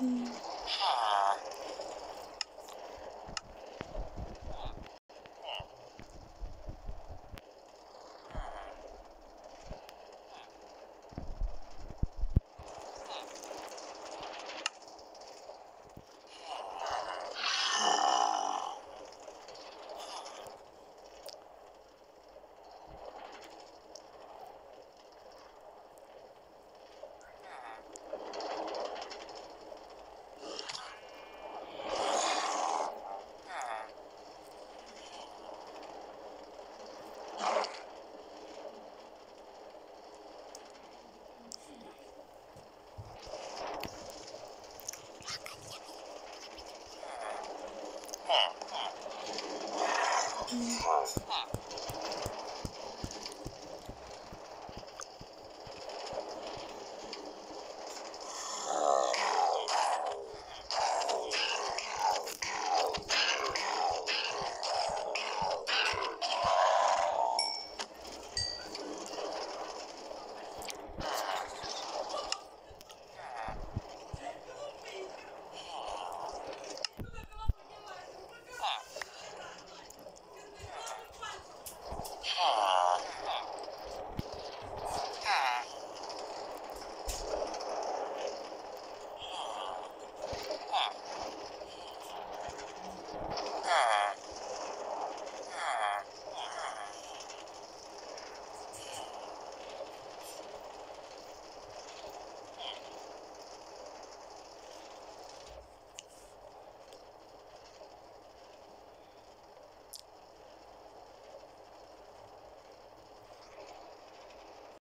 嗯。Mm.